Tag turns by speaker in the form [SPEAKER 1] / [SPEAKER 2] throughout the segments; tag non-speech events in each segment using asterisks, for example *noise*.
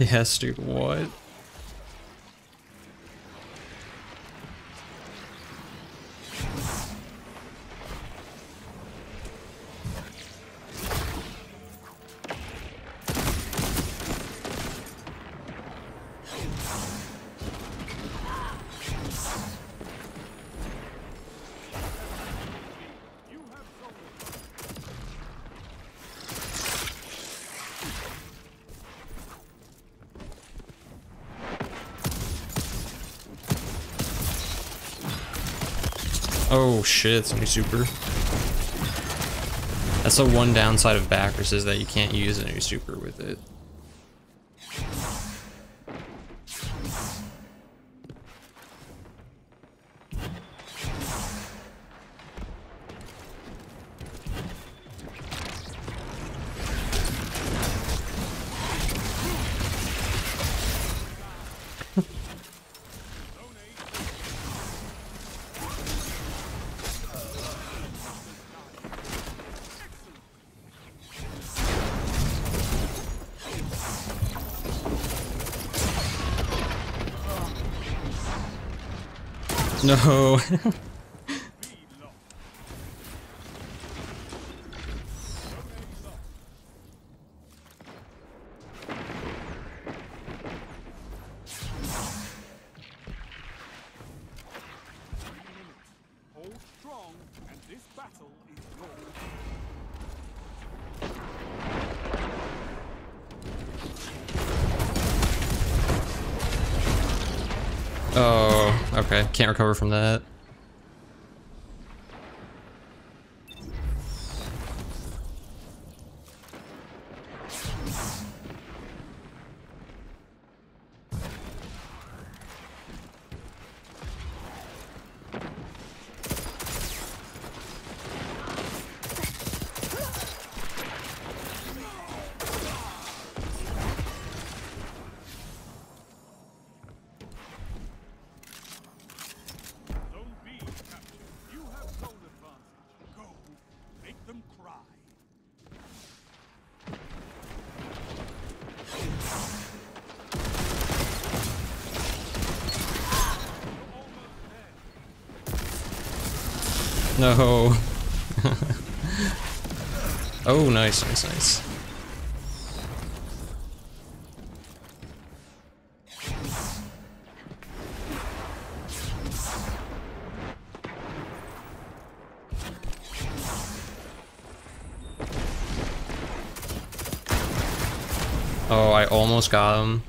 [SPEAKER 1] *laughs* Yes, dude, what? Oh shit, it's a new super. That's the one downside of Bakris is that you can't use a new super with it. No. *laughs* okay. Can't recover from that. No. *laughs* oh, nice, nice, nice. Oh, I almost got him.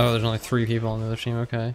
[SPEAKER 1] Oh, there's only three people on the other team, okay.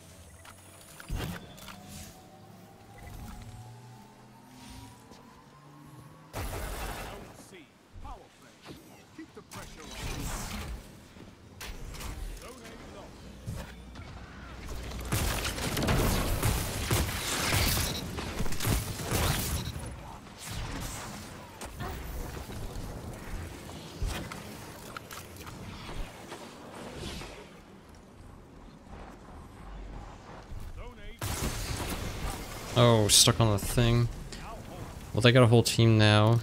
[SPEAKER 1] Oh, stuck on the thing. Well, they got a whole team now.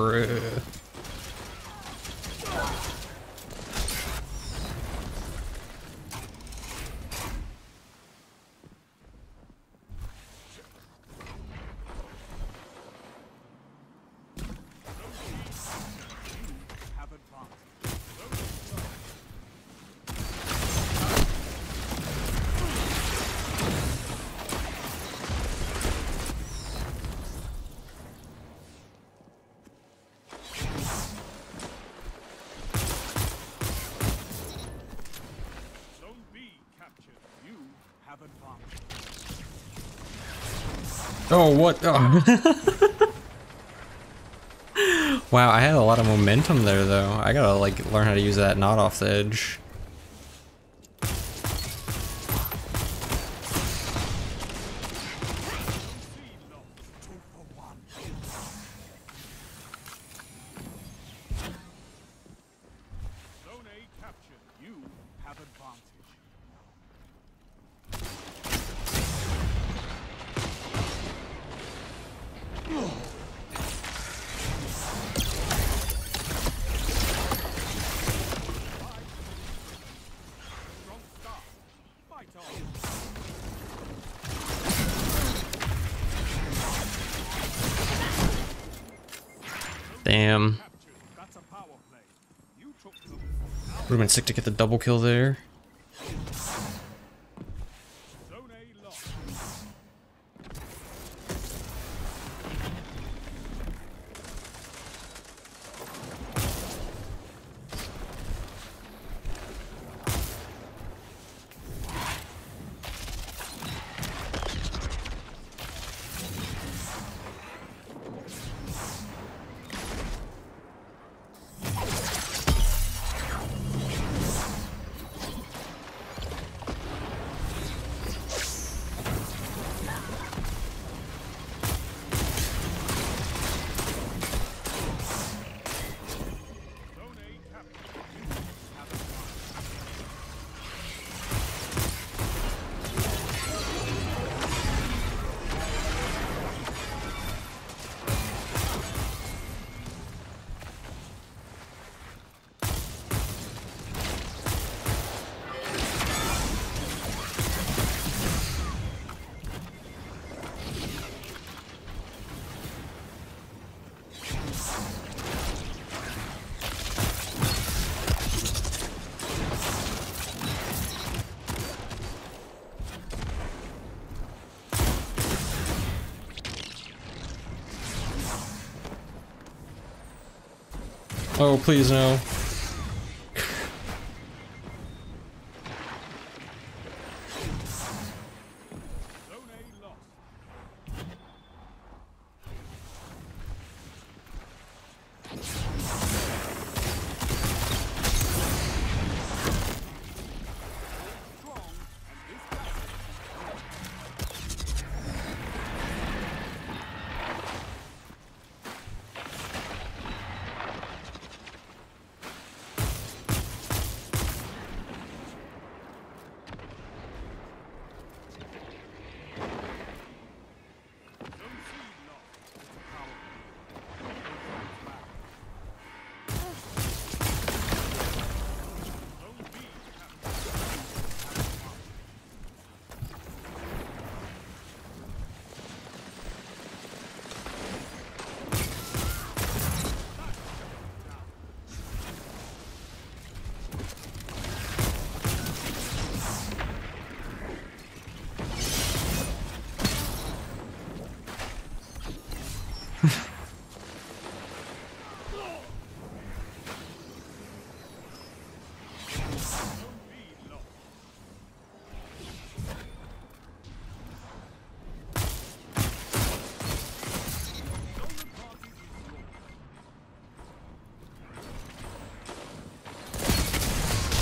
[SPEAKER 1] Bruh. Oh, what? Oh. *laughs* wow, I had a lot of momentum there, though. I gotta, like, learn how to use that not off the edge. Damn.
[SPEAKER 2] Them.
[SPEAKER 1] Would've been sick to get the double kill there. Oh, please no.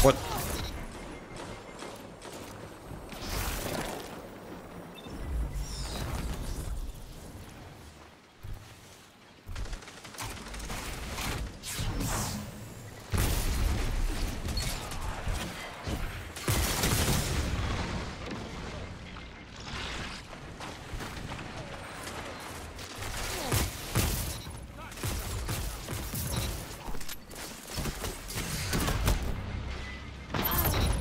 [SPEAKER 1] What?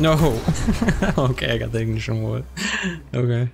[SPEAKER 1] No. *laughs* okay, I got the ignition wood. Okay.